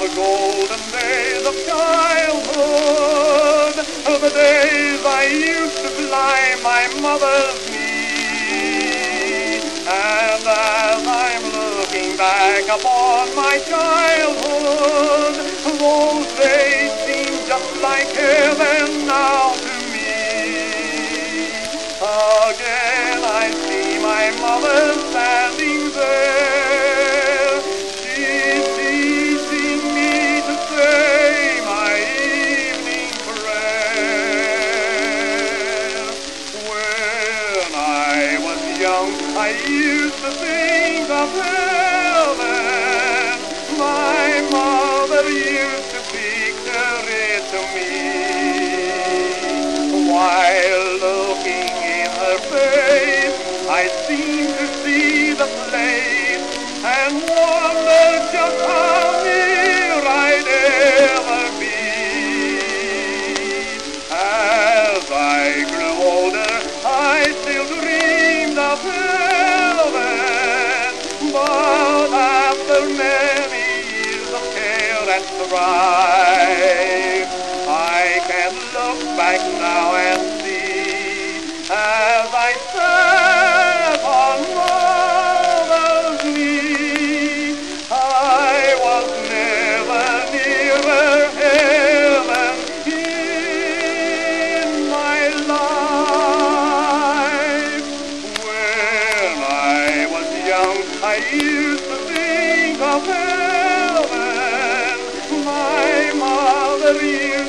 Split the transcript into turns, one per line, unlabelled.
the golden days of childhood, of the days I used to fly my mother's knee. And as I'm looking back upon my childhood, I used to think of heaven. My mother used to picture it to me. While looking in her face, I seem to see the place and wonder just how and strife, I can look back now and see as I sat on mother's knee, I was never nearer heaven in my life. When I was young, I used to think of heaven. Maria.